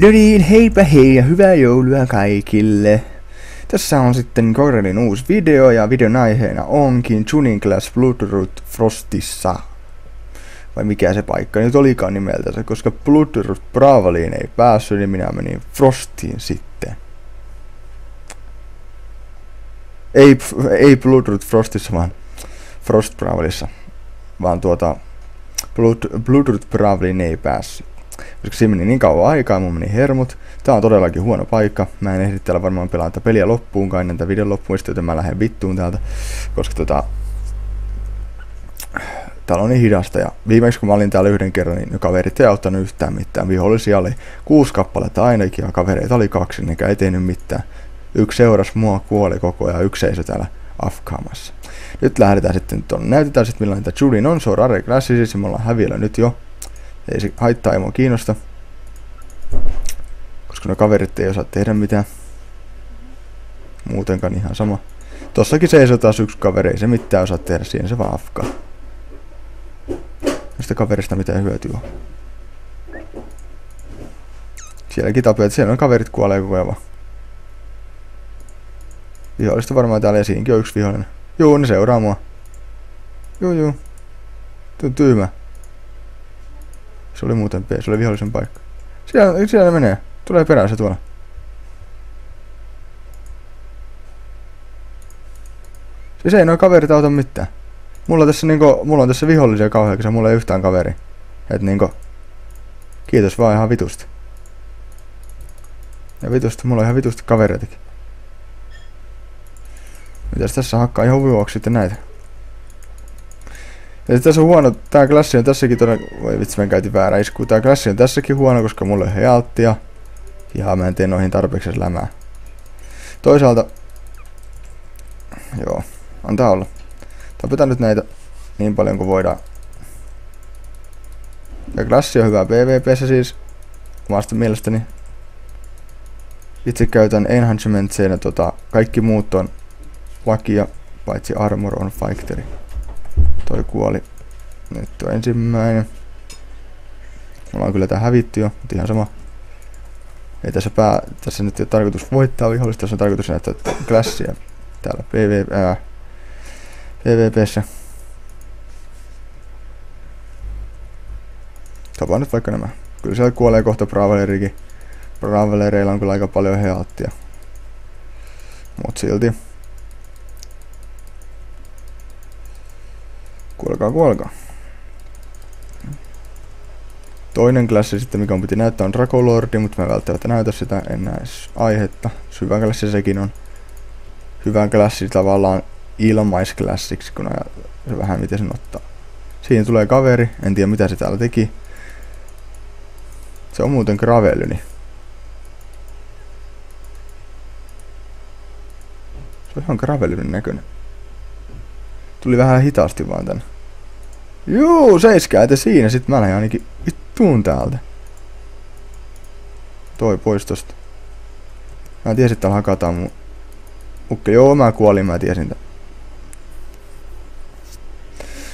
No niin, heipä hei ja hyvää joulua kaikille. Tässä on sitten Korelin uusi video ja videon aiheena onkin Tuning Class Bloodroot Frostissa. Vai mikä se paikka nyt olikaan nimeltänsä, koska Bloodroot Bravaliin ei päässyt, niin minä menin Frostiin sitten. Ei, ei Bloodroot Frostissa, vaan Frost Bravalissa. Vaan tuota, Blood, Bloodroot Bravaliin ei päässyt koska siinä meni niin kauan aikaa, mun meni hermot. Tää on todellakin huono paikka. Mä en ehdi täällä varmaan pelata peliä loppuun kai ennen videon loppuun, joten mä lähden vittuun täältä. Koska tota... Täällä on niin hidasta ja viimeksi kun mä olin täällä yhden kerran, niin kaverit ei auttanut yhtään mitään. Vihollisia oli kuusi kappaletta ainakin ja kavereita oli kaksi, niin ei tehnyt mitään. Yksi seurasi mua, kuoli koko ajan, yksi seisoi täällä afkaamassa. Nyt lähdetään sitten tuonne. Näytetään sitten millainen tämä Julin on. Se on Rare Classics, me ollaan häviöllä nyt jo. Ei se haittaa, ei mua kiinnosta. Koska ne kaverit ei osaa tehdä mitään. Muutenkaan ihan sama. Tossakin seisoo taas yksi kaveri, ei se mitään osaa tehdä, siinä se vaan afkaa. Tästä kaverista mitään hyötyä on. Sielläkin tapeet, siellä on kaverit kuolee koko ajan. Vihollista varmaan täällä ja siinäkin on yksi vihollinen. Juu, ne seuraa mua. Juu, juu. Tuo tyymä. Se oli muuten P, se oli vihollisen paikka. Siellä, siellä menee. Tulee perässä tuolla. Siis ei noin kaverit auta mitään. Mulla, tässä niinku, mulla on tässä vihollisia kauhean, koska mulla ei yhtään kaveri. Et niinku... Kiitos vaan ihan vitusta. Ja vitusta, mulla on ihan vitusta kavereitakin. Mitäs tässä hakkaa ihan vuoksi sitten näitä? Ja tässä on huono, tää klassi on tässäkin todella, voi vitsi mä käytin väärä isku, tää klassi on tässäkin huono, koska mulla on healttia. Ja mä en tee noihin tarpeeksi lämää. Toisaalta, joo, antaa olla. Tapetaan nyt näitä niin paljon kuin voidaan. Ja klassi on hyvä PvPssä siis, omasta mielestäni. Itse käytän enhancementseina tota, kaikki muut on lakia, paitsi armor on fighteri. Toi kuoli. Nyt on ensimmäinen. Mulla on kyllä tää hävitty jo, mutta ihan sama. Ei tässä pää, tässä nyt ei ole tarkoitus voittaa vihollista, tässä on tarkoitus näyttää klassia täällä PvP, ää, PvPssä. Tapaa nyt vaikka nämä. Kyllä siellä kuolee kohta Bravelerikin. Bravelereilla on kyllä aika paljon healttia. Mut silti. Kuolkaa, kuolkaa. Toinen klassi sitten, mikä on piti näyttää, on Dracolordi, mutta mä välttämättä näytä sitä, en näe aihetta. Hyvä klassi sekin on. Hyvä klassi tavallaan ilmaisklassiksi, kun se vähän miten sen ottaa. Siinä tulee kaveri, en tiedä mitä se täällä teki. Se on muuten gravelyni. Se on ihan gravelynin näköinen. Tuli vähän hitaasti vaan tänne. Juu, seiskää että siinä. Sitten mä lähdin ainakin vittuun täältä. Toi pois tosta. Mä tiesin, että täällä hakataan mun... Ukke, joo, mä kuolin, mä tiesin tämän.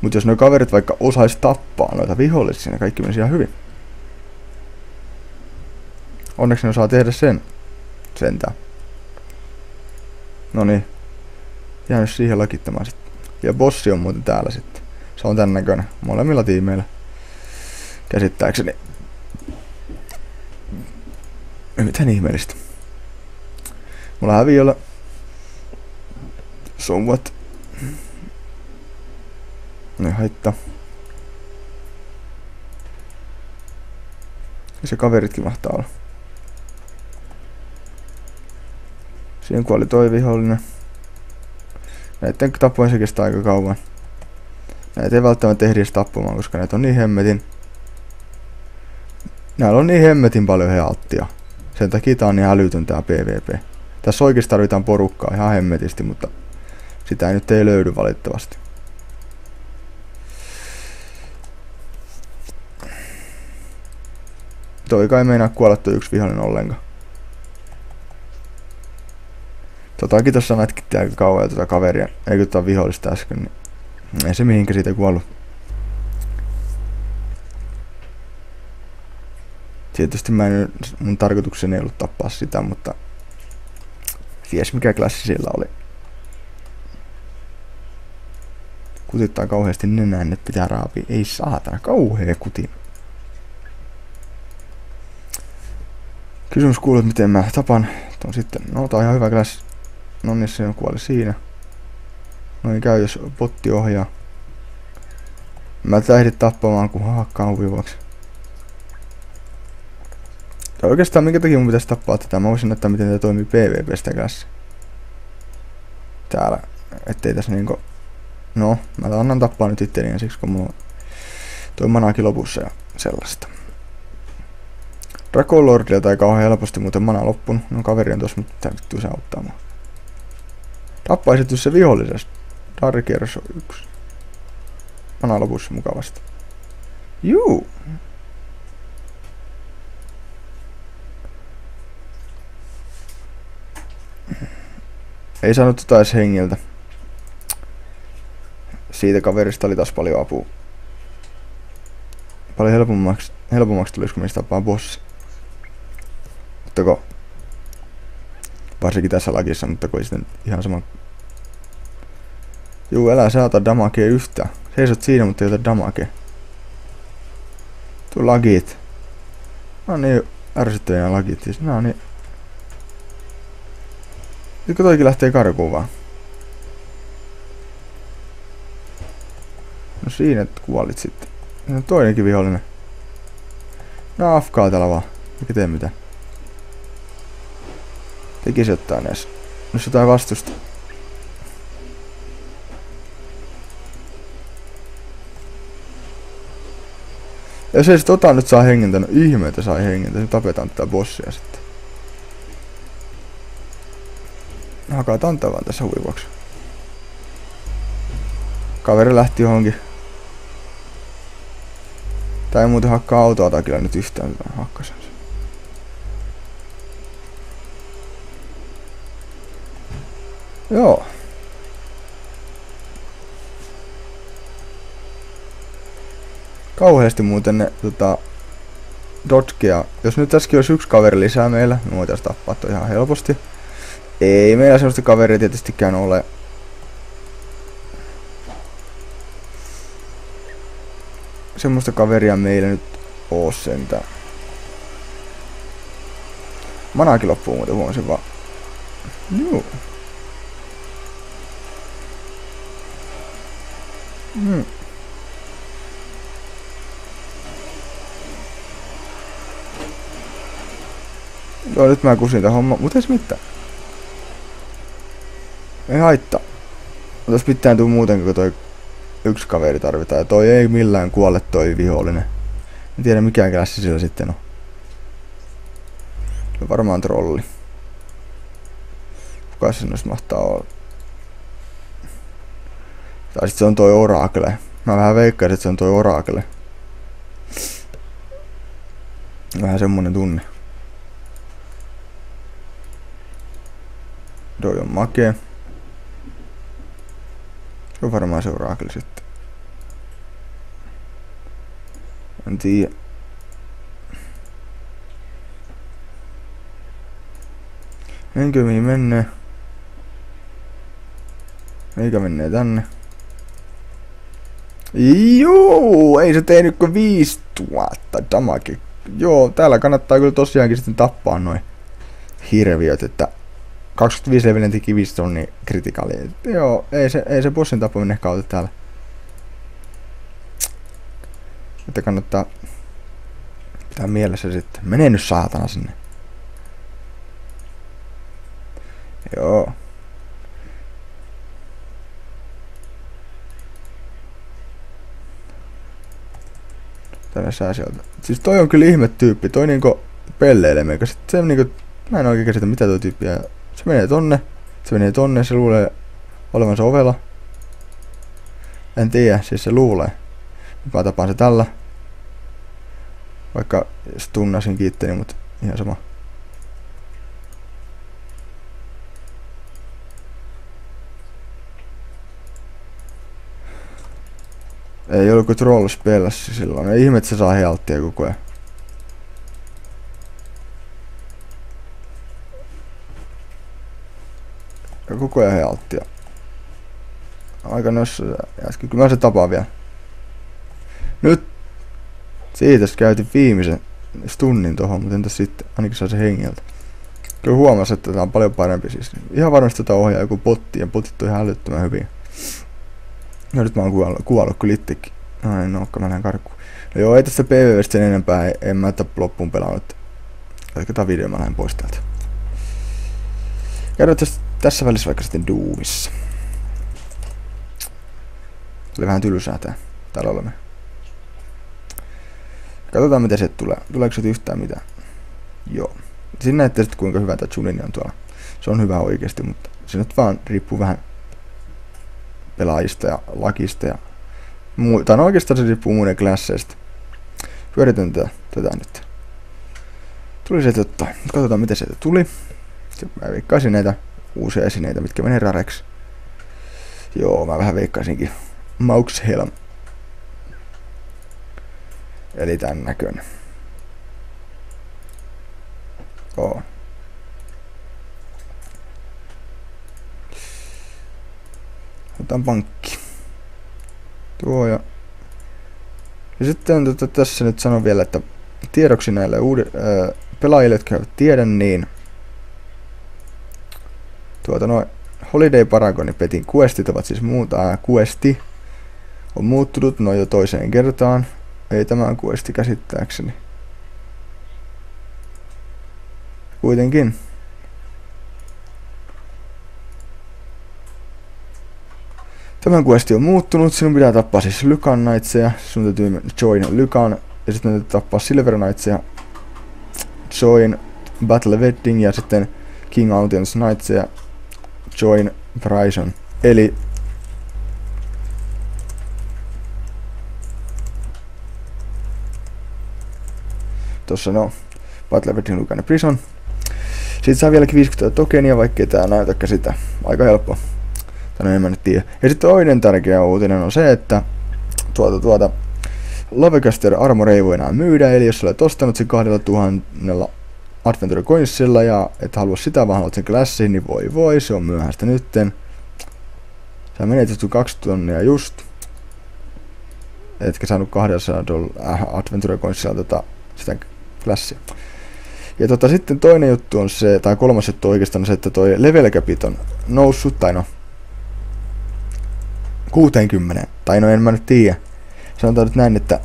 Mut jos nuo kaverit vaikka osais tappaa noita vihollisia, niin kaikki menisi ihan hyvin. Onneksi ne osaa tehdä sen. Sentään. No niin. Jäänyt siihen lakittamaan sitten. Ja bossi on muuten täällä sitten. Se on tän näköinen molemmilla tiimeillä. Käsittääkseni. Mitään ihmeellistä. Mulla häviöllä somewhat. Ne haittaa. Ja se kaveritkin mahtaa olla. Siihen kuoli toi vihollinen. Näiden se kestää aika kauan. Näitä ei välttämättä ehdi tappamaan, koska näitä on niin hemmetin... Näillä on niin hemmetin paljon healttia. Sen takia tää on niin älytön tää PvP. Tässä oikeasti tarvitaan porukkaa ihan hemmetisti, mutta sitä ei nyt ei löydy valitettavasti. Toi kai meinaa kuolla toi yksi vihollinen ollenkaan. Totakin tossa mätkitti aika kauan tota kaveria, eikö tota vihollista äsken, niin ei se mihinkä siitä kuollut. Tietysti mä en, mun tarkoitukseni ei ollut tappaa sitä, mutta ties mikä klassi sillä oli. Kutittaa kauheasti nenään, että pitää raapia. Ei saatana, kauhea kuti. Kysymys kuuluu, miten mä tapan ton sitten. No, tää on ihan hyvä klassi. No niin, se on kuoli siinä. Noin käy, jos potti ohjaa. Mä tätä ehdit tappamaan, kun hakkaan uivaksi. Ja oikeastaan minkä takia mun pitäisi tappaa tätä? Mä voisin näyttää miten tämä toimii PvPstä kanssa. Täällä. Ettei tässä niinku... No, mä annan tappaa nyt itteni ensiksi, kun mulla on toi manaakin lopussa ja sellaista. Draco Lordia tai kauhean helposti muuten mana loppunut. No kaveri on tossa, mutta vittu se auttaa mua. Tappaisit se vihollisesta. Darkers on yksi. Mana lopussa mukavasti. Juu. Ei saanut tota edes hengiltä. Siitä kaverista oli taas paljon apua. Paljon helpommaksi, helpommaksi tulisi, kun mistä tapaa bossi. Mutta kun, varsinkin tässä lagissa, mutta kun ei sitten ihan sama. Juu, älä saata damakea yhtään. Seisot siinä, mutta ei ota damakea. Tuu lagit. No niin, ärsyttäviä lagit. Siis, no niin nyt kun toikin lähtee karkuun vaan. No siinä kuolit sitten. No toinenkin vihollinen. No afkaa täällä vaan. Mikä tee mitään. Tekisi jotain edes. Jos jotain vastusta. Ja se sit ota nyt saa hengintä, no ihme, että saa hengintä, se tapetaan tätä bossia sitten. hakataan tavan tässä huivaksi. Kaveri lähti johonkin. Tää ei muuten hakkaa autoa kyllä nyt yhtään, hakkasen sen. Joo. Kauheasti muuten ne tota, dodgea. Jos nyt tässäkin olisi yksi kaveri lisää meillä, niin voitaisiin tappaa toi ihan helposti. Ei meillä sellaista kaveria tietystikään ole. Semmoista kaveria meillä nyt oo sentään. Manaakin loppuu muuten huomasin vaan. Joo. Hmm. Joo, nyt mä kusin tää homma, mutta ei se mitään. Ei haittaa. Tässä pitää tuu muuten, kun toi yksi kaveri tarvitaan. Ja toi ei millään kuole toi vihollinen. En tiedä mikä klassi sillä sitten on. Varmaan trolli. Kuka se noista mahtaa olla? Tai sit se on toi Oracle. Mä vähän veikkaisin, että se on toi Oracle. Vähän semmonen tunne. Toi on makee. Se on varmaan seuraa kyllä sitten. En tiedä. Enkö mihin mennä? Eikä mennä tänne. Joo, ei se tehnyt kuin 5000 damage. Joo, täällä kannattaa kyllä tosiaankin sitten tappaa noin hirviöt, että 25 levelin teki 5 tonnia kritikaali. Joo, ei se, ei se bossin tappaminen kautta täällä. Että kannattaa pitää mielessä sitten. Mene nyt saatana sinne. Joo. Sää sieltä. Siis toi on kyllä ihme tyyppi. Toi niinku pelleilee meikä. Sitten se niinku... Mä en oikein käsitä mitä toi tyyppi se menee tonne, se menee tonne, se luulee olevansa ovella. En tiedä, siis se luulee. Mä tapaan se tällä. Vaikka stunnasin kiitteni, mutta ihan sama. Ei ollut kuin trolls pelässä silloin. Ei ihme, että se saa healttia koko ajan. Ja koko ajan healttia. Aika noissa äsken. Kyllä mä se tapaan vielä. Nyt! Siitä käytin viimeisen stunnin tohon, mutta entäs sitten? Ainakin saa se hengeltä. Kyllä huomasin, että tämä on paljon parempi siis. Ihan varmasti tätä ohjaa joku botti ja botit on ihan älyttömän hyvin. No nyt mä oon kuollut, kuollut kyllä itsekin. No en ookaan, mä lähden karkuun. No joo, ei tästä PvPstä sen enempää, en mä tätä loppuun pelannut. Jatketaan video, mä lähden pois täältä. Käydään tässä, tässä välissä vaikka sitten Doomissa. Oli vähän tylsää tää. Täällä olemme. Katsotaan miten se tulee. Tuleeko se yhtään mitään? Joo. Siinä näette sitten kuinka hyvä tämä Junini on tuolla. Se on hyvä oikeasti, mutta se nyt vaan riippuu vähän pelaajista ja lakista ja muu, tai no oikeastaan se riippuu muiden klasseista. Pyöritän tätä, nyt. Tuli se totta. Katsotaan miten se tuli. Mä veikkaisin näitä uusia esineitä, mitkä menee rareksi. Joo, mä vähän veikkaisinkin. Maux Helm. Eli tän näköinen. Oo. Otan pankki. Tuo ja... Ja sitten tota, tässä nyt sanon vielä, että tiedoksi näille uude, ää, pelaajille, jotka eivät tiedä, niin tuota noin Holiday Paragonin petin questit ovat siis muuta, ää, questi on muuttunut noin jo toiseen kertaan. Ei tämä questi käsittääkseni. Kuitenkin. Tämän questi on muuttunut, sinun pitää tappaa siis Lycan Knightsia, sun täytyy join Lycan, ja sitten täytyy tappaa Silver Knightsia, join Battle Wedding ja sitten King Audience Knightsia, join Bryson. Eli tossa no, Battle Wedding Lucan Prison. Sitten saa vieläkin 50 tokenia, vaikkei tää näytäkään sitä. Aika helppo. Tai en mä nyt tiedä. Ja sitten toinen tärkeä uutinen on se, että tuota, tuota, Lovecaster Armor ei voi enää myydä, eli jos olet ostanut sen 2000 Adventure Coinsilla ja et halua sitä, vaan haluat sen klassiin, niin voi voi, se on myöhäistä nytten. Sä menetit kaksi tonnia just. Etkä saanut 200 äh, Adventure Coinsilla tota, sitä klassia. Ja tota, sitten toinen juttu on se, tai kolmas juttu oikeastaan se, että toi level capit on noussut, tai no 60, tai no en mä nyt tiedä. Sanotaan nyt näin, että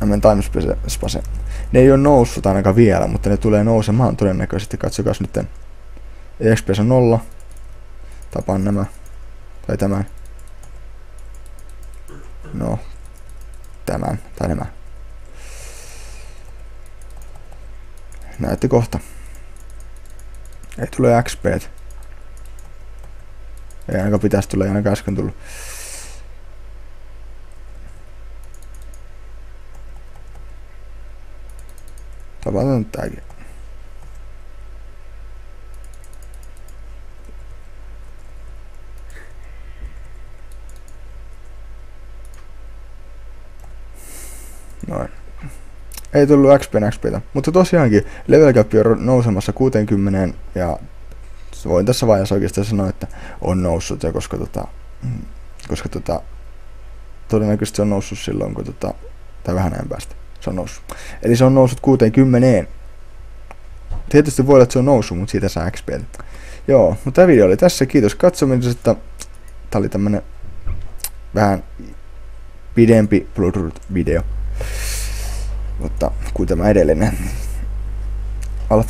menen timespase. Ne ei ole noussut ainakaan vielä, mutta ne tulee nousemaan todennäköisesti. Katsokaa nyt. EXP on nolla. Tapaan nämä. Tai tämän. No. Tämän. Tai nämä. Näette kohta. Ei tule XP. Ei ainakaan pitäisi tulla, ei ainakaan äsken tullut. Tavataan tääkin. Noin. Ei tullut XP XPtä. Mutta tosiaankin level cap on nousemassa 60 ja voin tässä vaiheessa oikeastaan sanoa, että on noussut ja koska tota, koska tota, todennäköisesti se on noussut silloin, kun tota, tai vähän näin päästä se on noussut. Eli se on noussut 60. Tietysti voi olla, että se on noussut, mutta siitä saa XP. Joo, mutta tämä video oli tässä. Kiitos katsomisesta. Tämä oli tämmönen vähän pidempi Bloodroot-video. Mutta kuin tämä edellinen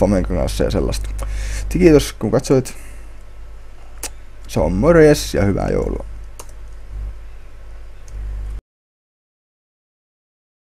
Menkan kanssa ja sellaista. Kiitos kun katsoit. Se on morjes ja hyvää joulua.